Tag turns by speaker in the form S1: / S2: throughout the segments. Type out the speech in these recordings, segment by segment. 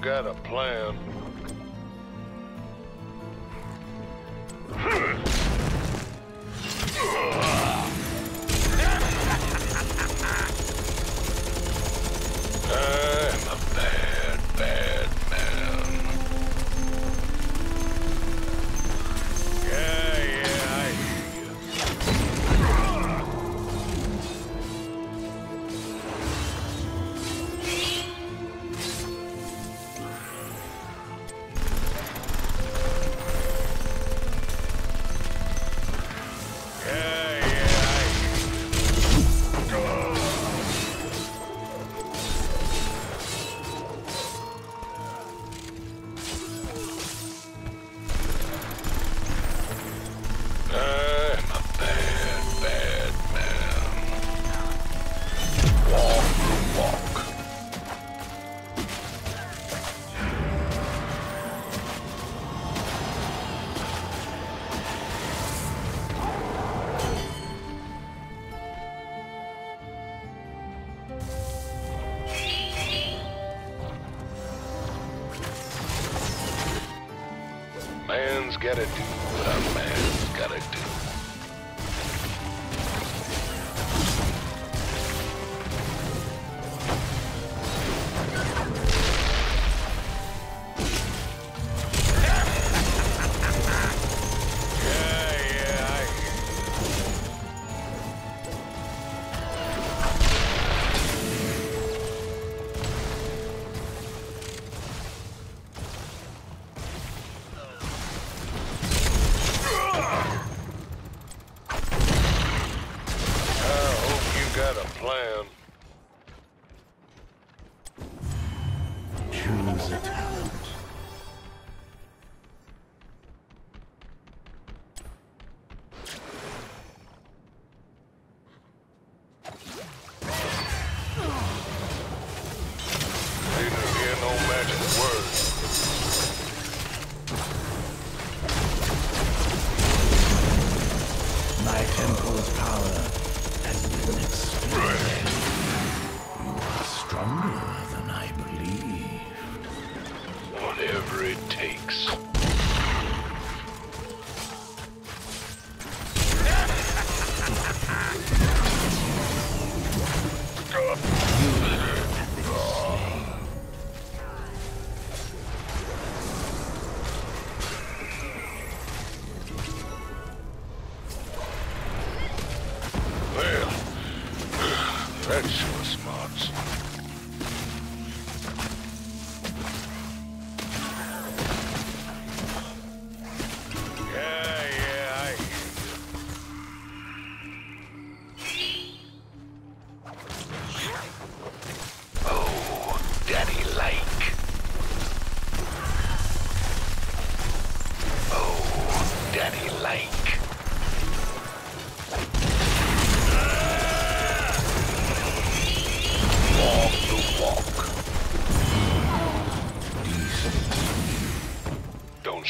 S1: got a plan. gotta do what a man's gotta do. sensuous, March.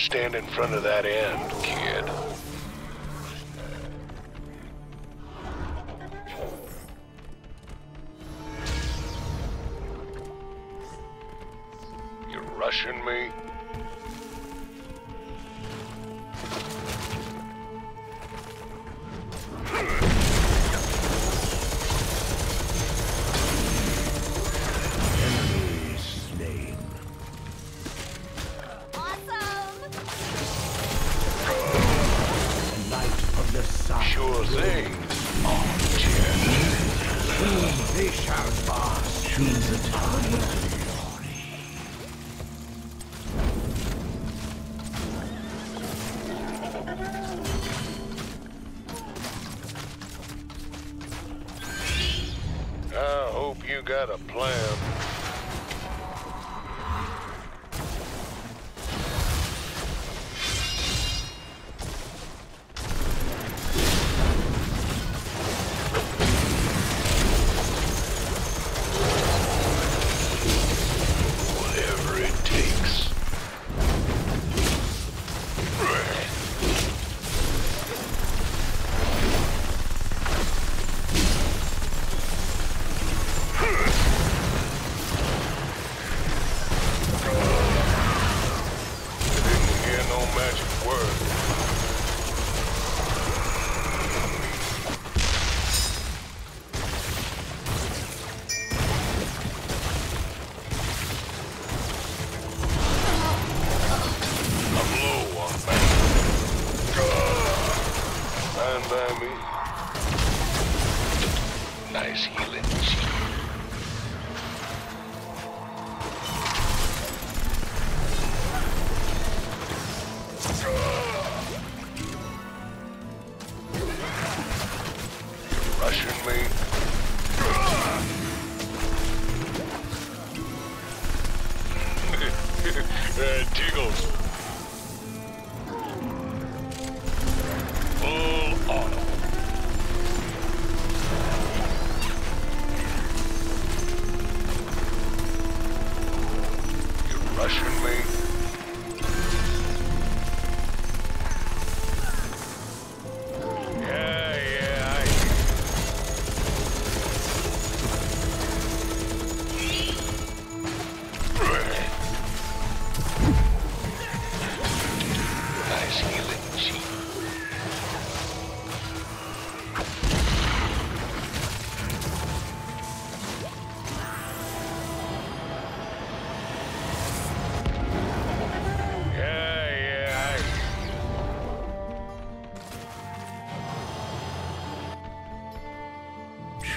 S1: Stand in front of that end, kid. On
S2: cheers. We shall pass. Choose a
S1: time. Nice healing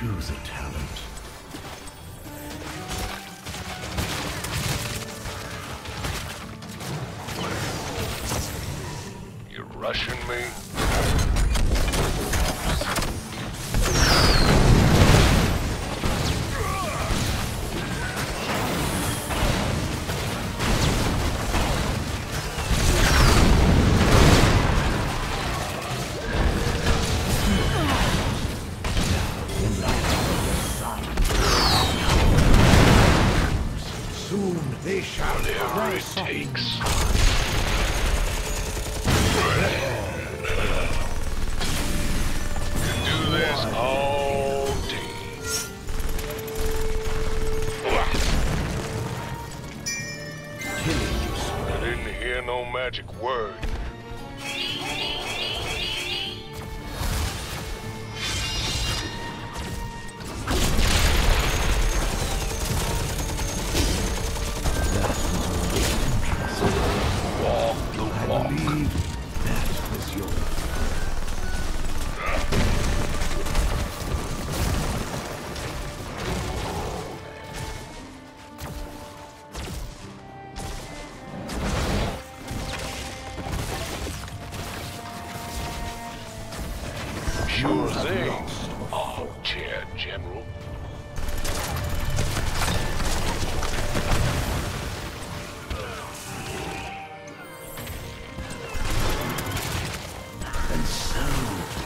S2: Choose a talent.
S1: It takes. Can do this all day. I didn't hear no magic word.
S2: Believe that was yours.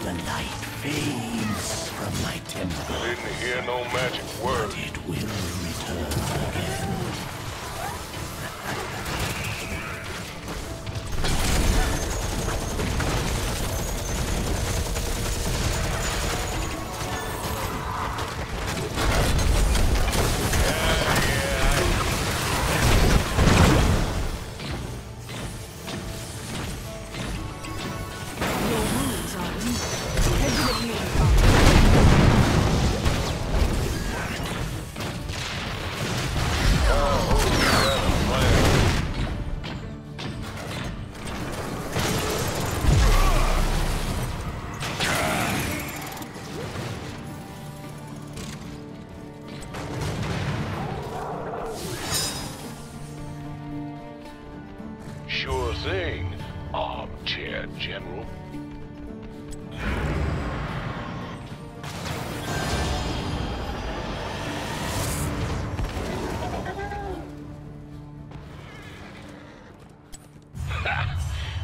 S2: The light fades from my temple.
S1: I didn't hear no magic word.
S2: It will return again.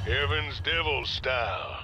S1: Heaven's Devil style.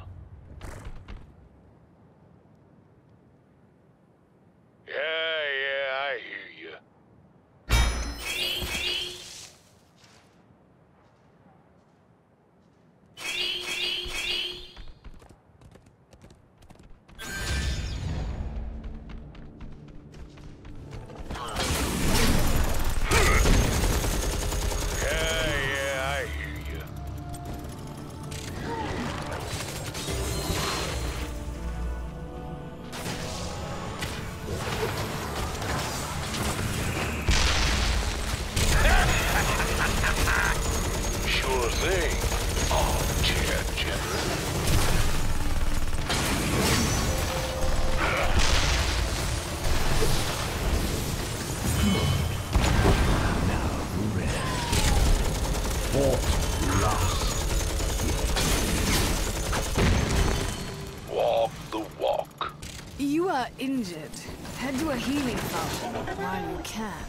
S1: attack.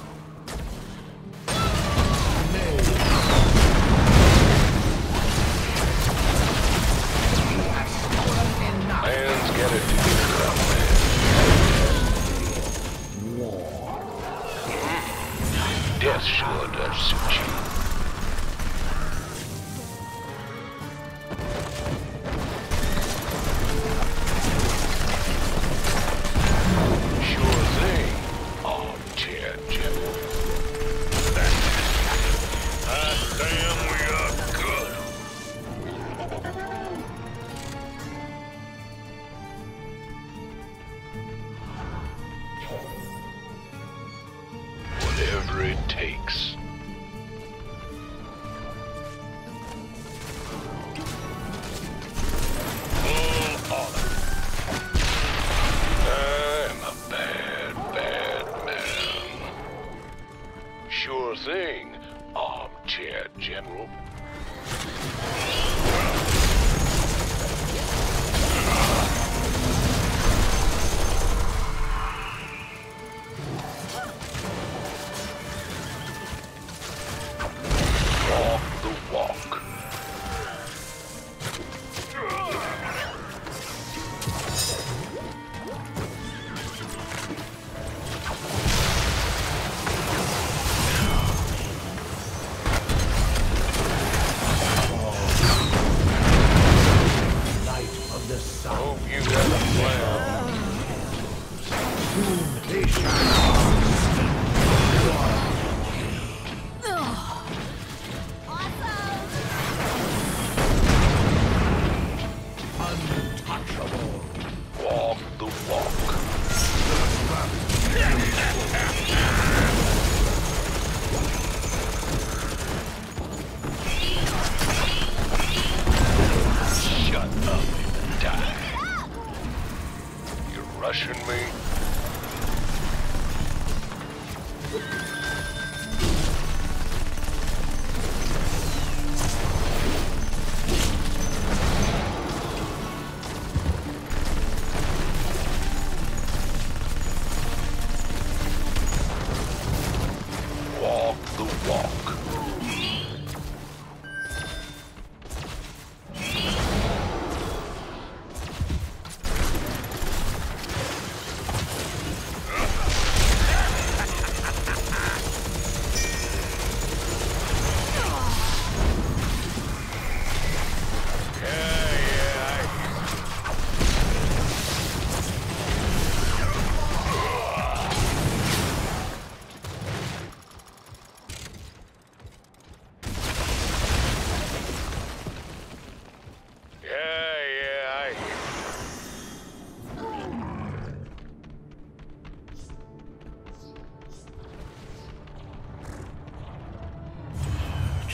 S1: Russian me?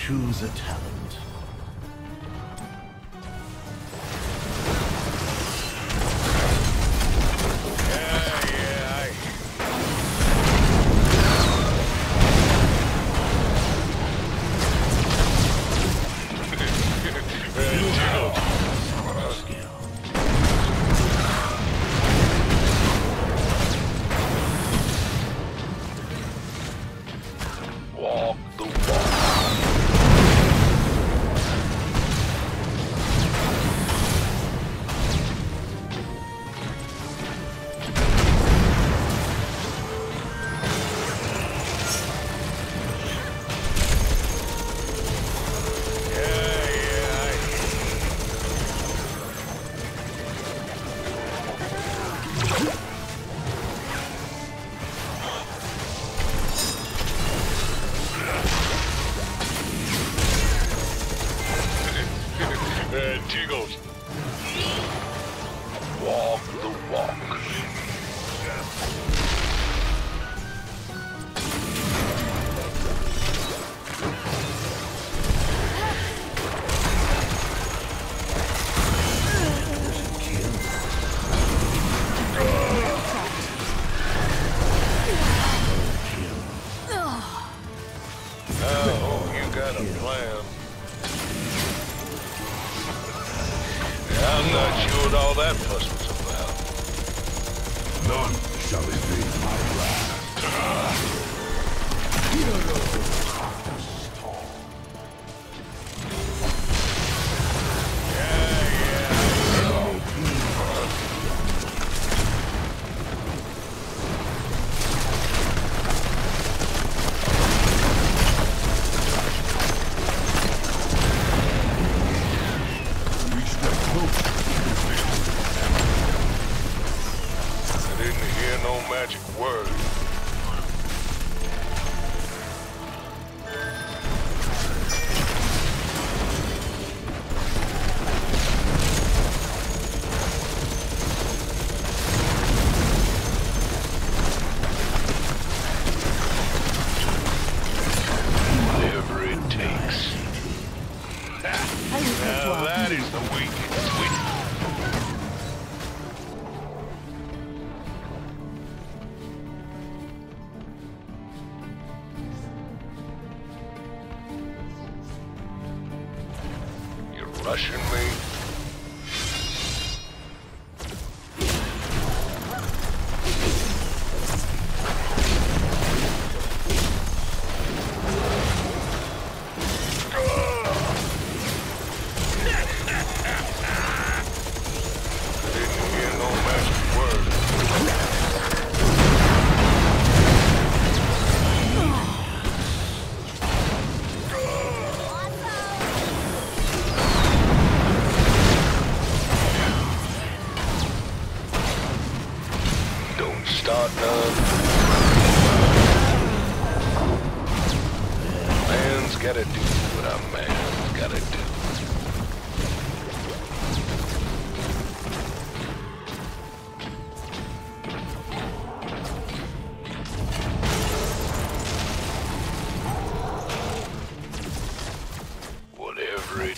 S2: choose a talent.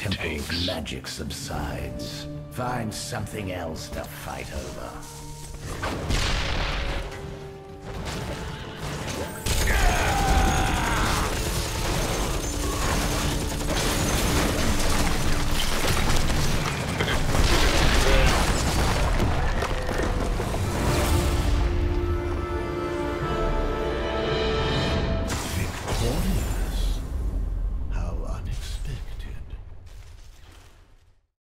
S1: it takes.
S2: magic subsides. Find something else to fight over.